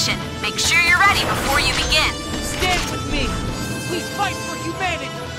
mission. Make sure you're ready before you begin. Stand with me! We fight for humanity!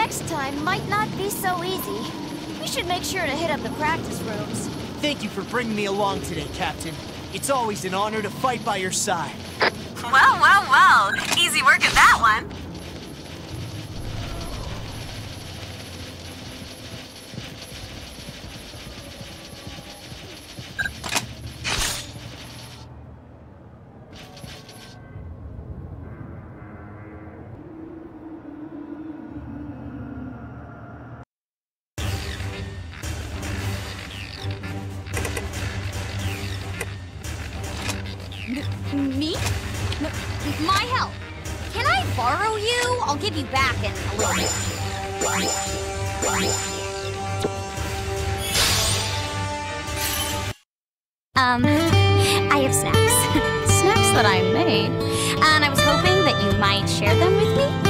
Next time might not be so easy. We should make sure to hit up the practice rooms. Thank you for bringing me along today, Captain. It's always an honor to fight by your side. Well, well, well. Easy work at that one. Me? M- my help. Can I borrow you? I'll give you back in a little bit. Um, I have snacks. snacks that I made. And I was hoping that you might share them with me.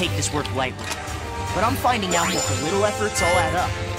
take this work lightly. But I'm finding out that the little efforts all add up.